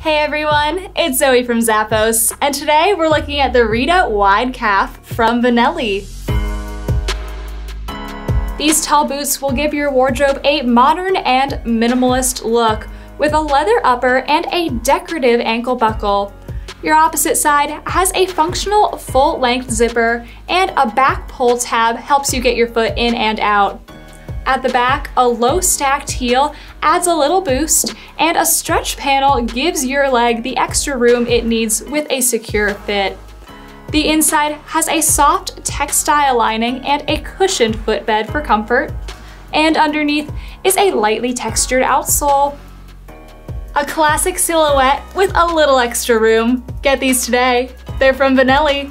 Hey everyone, it's Zoe from Zappos, and today we're looking at the Reeta Wide Calf from Vaneli. These tall boots will give your wardrobe a modern and minimalist look with a leather upper and a decorative ankle buckle. Your opposite side has a functional full-length zipper and a back pull tab helps you get your foot in and out. At the back, a low stacked heel adds a little boost, and a stretch panel gives your leg the extra room it needs with a secure fit. The inside has a soft textile lining and a cushioned footbed for comfort, and underneath is a lightly textured outsole. A classic silhouette with a little extra room. Get these today. They're from Vaneli.